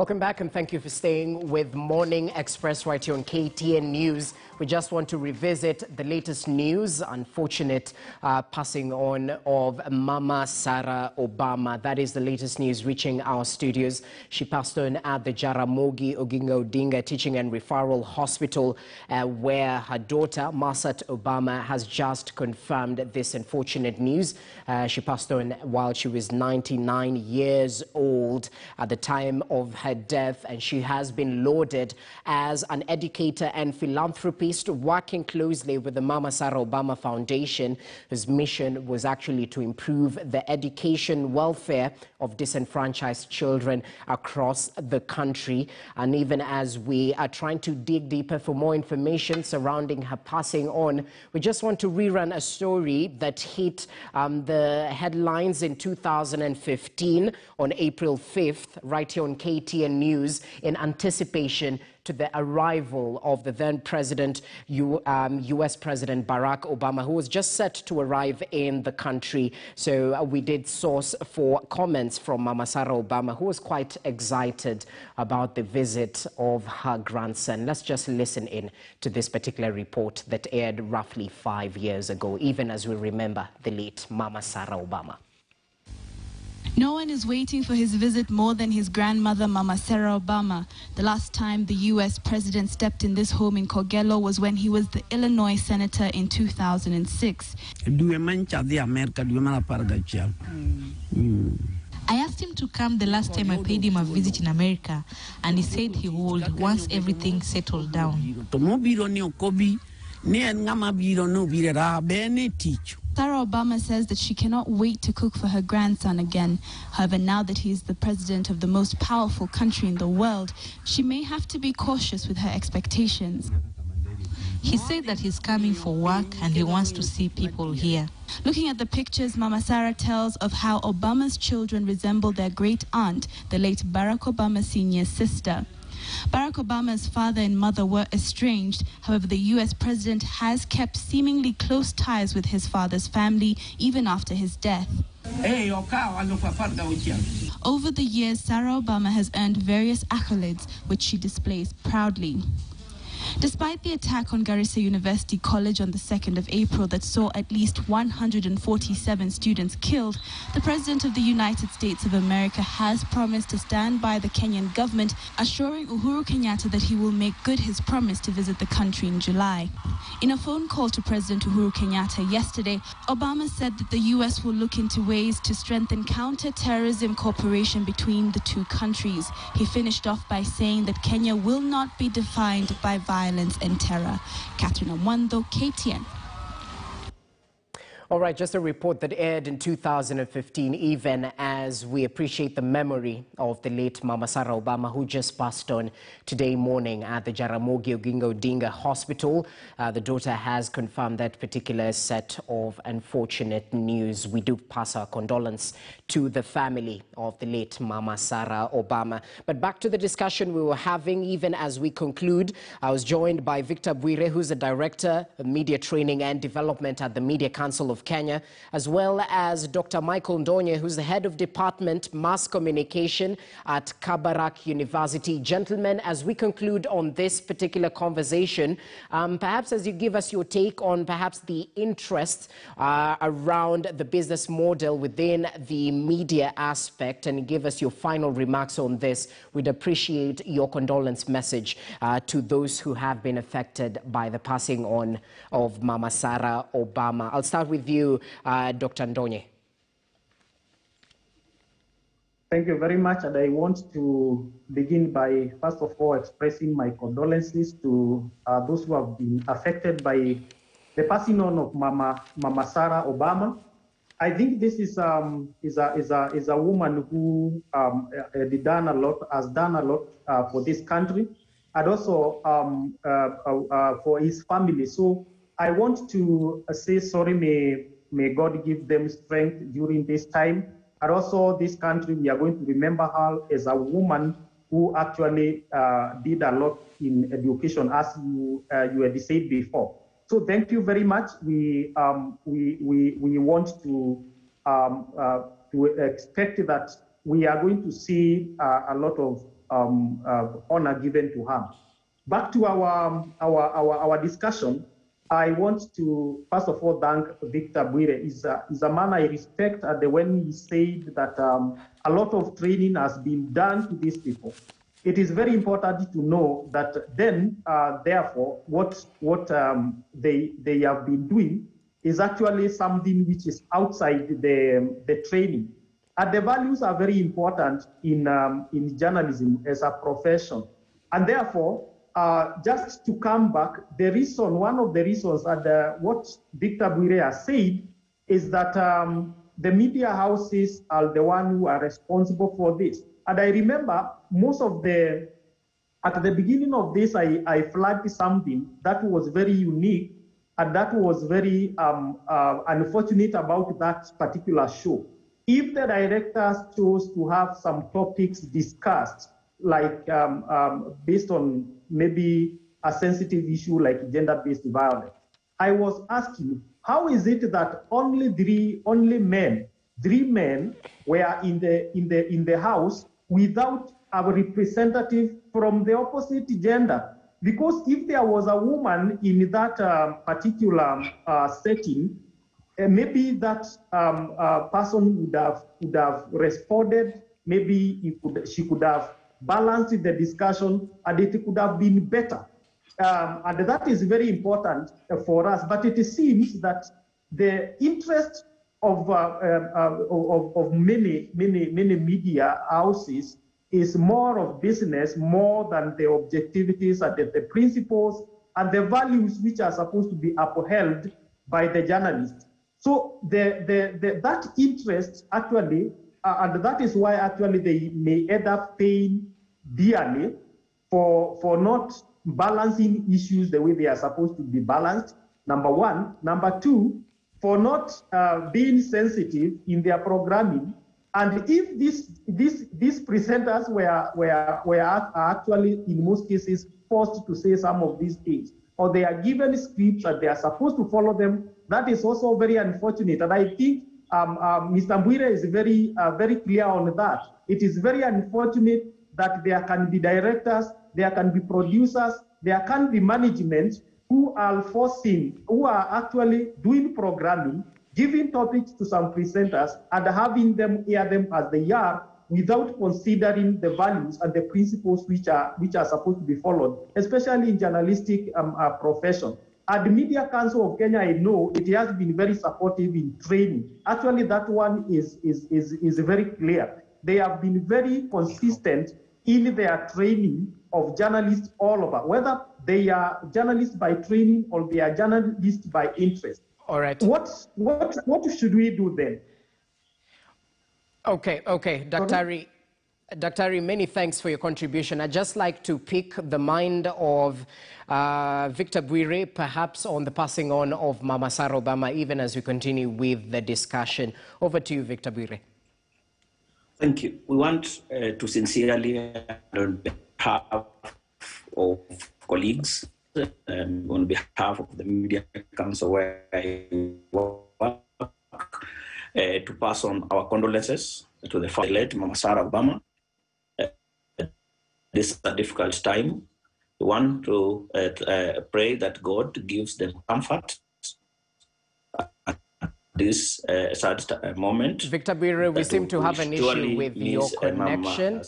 Welcome back and thank you for staying with Morning Express right here on KTN News. We just want to revisit the latest news. Unfortunate uh, passing on of Mama Sarah Obama. That is the latest news reaching our studios. She passed on at the Jaramogi Oginga Odinga Teaching and Referral Hospital, uh, where her daughter, Marsat Obama, has just confirmed this unfortunate news. Uh, she passed on while she was 99 years old at the time of her death, and she has been lauded as an educator and philanthropist working closely with the Mama Sarah Obama Foundation, whose mission was actually to improve the education welfare of disenfranchised children across the country. And even as we are trying to dig deeper for more information surrounding her passing on, we just want to rerun a story that hit um, the headlines in 2015 on April 5th, right here on KTN News in anticipation to the arrival of the then President, U, um, US President Barack Obama, who was just set to arrive in the country. So uh, we did source for comments from Mama Sarah Obama, who was quite excited about the visit of her grandson. Let's just listen in to this particular report that aired roughly five years ago, even as we remember the late Mama Sarah Obama. No one is waiting for his visit more than his grandmother, Mama Sarah Obama. The last time the U.S. president stepped in this home in Kogelo was when he was the Illinois senator in 2006. I asked him to come the last time I paid him a visit in America, and he said he would once everything settled down. Sarah Obama says that she cannot wait to cook for her grandson again. However, now that he is the president of the most powerful country in the world, she may have to be cautious with her expectations. He said that he's coming for work and he wants to see people here. Looking at the pictures, Mama Sarah tells of how Obama's children resemble their great aunt, the late Barack Obama Sr.'s sister. Barack Obama's father and mother were estranged. However, the U.S. president has kept seemingly close ties with his father's family even after his death. Over the years, Sarah Obama has earned various accolades, which she displays proudly. Despite the attack on Garissa University College on the 2nd of April that saw at least 147 students killed, the President of the United States of America has promised to stand by the Kenyan government, assuring Uhuru Kenyatta that he will make good his promise to visit the country in July. In a phone call to President Uhuru Kenyatta yesterday, Obama said that the U.S. will look into ways to strengthen counter-terrorism cooperation between the two countries. He finished off by saying that Kenya will not be defined by violence and terror. Catherine Amwando, KTN. All right, just a report that aired in 2015, even as we appreciate the memory of the late Mama Sarah Obama, who just passed on today morning at the Jaramogi Oginga Odinga Hospital. Uh, the daughter has confirmed that particular set of unfortunate news. We do pass our condolence to the family of the late Mama Sarah Obama. But back to the discussion we were having, even as we conclude. I was joined by Victor Bwire, who's the Director of Media Training and Development at the Media Council of Kenya, as well as Dr. Michael Ndonye, who's the head of Department Mass Communication at Kabarak University. Gentlemen, as we conclude on this particular conversation, um, perhaps as you give us your take on perhaps the interest uh, around the business model within the media aspect and give us your final remarks on this, we'd appreciate your condolence message uh, to those who have been affected by the passing on of Mama Sarah Obama. I'll start with you, uh, Dr. Ndonye. Thank you very much. And I want to begin by, first of all, expressing my condolences to uh, those who have been affected by the passing on of Mama, Mama Sarah Obama. I think this is, um, is, a, is, a, is a woman who um, uh, done a lot, has done a lot uh, for this country and also um, uh, uh, uh, for his family. So I want to say sorry, may, may God give them strength during this time. And also this country, we are going to remember her as a woman who actually uh, did a lot in education, as you, uh, you had said before. So thank you very much. We, um, we, we, we want to, um, uh, to expect that we are going to see uh, a lot of um, uh, honor given to her. Back to our, our, our, our discussion, I want to first of all thank Victor Bwire. He's a, a man I respect and when he said that um, a lot of training has been done to these people. It is very important to know that then, uh, therefore, what, what um, they, they have been doing is actually something which is outside the, the training. And the values are very important in, um, in journalism as a profession. And therefore, uh, just to come back, the reason, one of the reasons, and uh, what Victor Bwire has said, is that um, the media houses are the one who are responsible for this. And I remember most of the, at the beginning of this, I, I flagged something that was very unique and that was very um, uh, unfortunate about that particular show. If the directors chose to have some topics discussed, like um, um, based on maybe a sensitive issue like gender-based violence, I was asking, how is it that only three, only men, three men were in the in the in the house without a representative from the opposite gender? Because if there was a woman in that um, particular uh, setting, uh, maybe that um, uh, person would have would have responded. Maybe could, she could have balanced the discussion, and it could have been better. Um, and that is very important uh, for us. But it seems that the interest of, uh, uh, of, of many, many, many media houses is more of business more than the objectivities and the, the, principles and the values which are supposed to be upheld by the journalists. So the, the, the that interest actually, uh, and that is why actually they may end up paying dearly for, for not balancing issues the way they are supposed to be balanced, number one. Number two, for not uh, being sensitive in their programming. And if these, these, presenters were, were, were actually, in most cases, forced to say some of these things, or they are given scripts and they are supposed to follow them, that is also very unfortunate. And I think um, uh, Mr. Bwire is very, uh, very clear on that. It is very unfortunate that there can be directors there can be producers, there can be management who are forcing, who are actually doing programming, giving topics to some presenters and having them hear them as they are without considering the values and the principles which are, which are supposed to be followed, especially in journalistic um, uh, profession. At the Media Council of Kenya, I know it has been very supportive in training. Actually, that one is, is, is, is very clear. They have been very consistent in their training of journalists all over, whether they are journalists by training or they are journalists by interest. All right. What, what, what should we do then? Okay, okay, Dr. Dr. many thanks for your contribution. I'd just like to pick the mind of uh, Victor Bwire, perhaps on the passing on of Mama Sarah Obama, even as we continue with the discussion. Over to you, Victor Bwire. Thank you. We want uh, to sincerely, on behalf of colleagues, and on behalf of the Media Council where I work, uh, to pass on our condolences to the late Mama Sarah Obama. Uh, this is a difficult time. We want to uh, uh, pray that God gives them comfort this uh, sad moment. Victor Bwire, we seem to have an issue with your connection.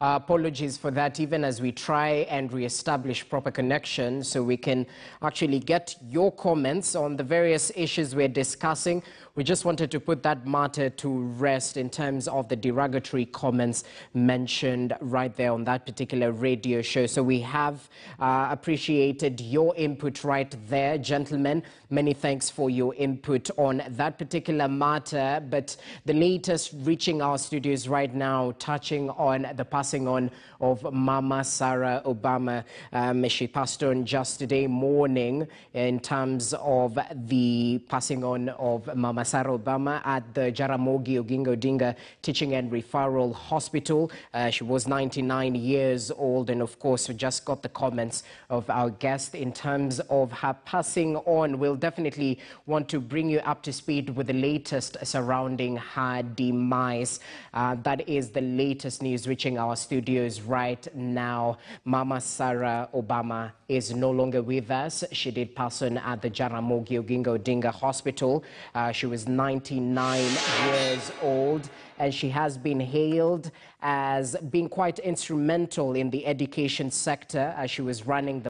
Uh, apologies for that, even as we try and re-establish proper connection so we can actually get your comments on the various issues we're discussing. We just wanted to put that matter to rest in terms of the derogatory comments mentioned right there on that particular radio show. So we have uh, appreciated your input right there, gentlemen. Many thanks for your input on that particular matter. But the latest reaching our studios right now, touching on the passing on of Mama Sarah Obama. Um, she passed on just today morning in terms of the passing on of Mama Sarah Obama at the Jaramogi Oginga Odinga Teaching and Referral Hospital. Uh, she was 99 years old, and of course, we just got the comments of our guest in terms of her passing on. We'll definitely want to bring you up to speed with the latest surrounding her demise. Uh, that is the latest news reaching our studios right now. Mama Sarah Obama is no longer with us. She did pass on at the Jaramogi Oginga Odinga Hospital. Uh, she was 99 years old and she has been hailed as being quite instrumental in the education sector as she was running the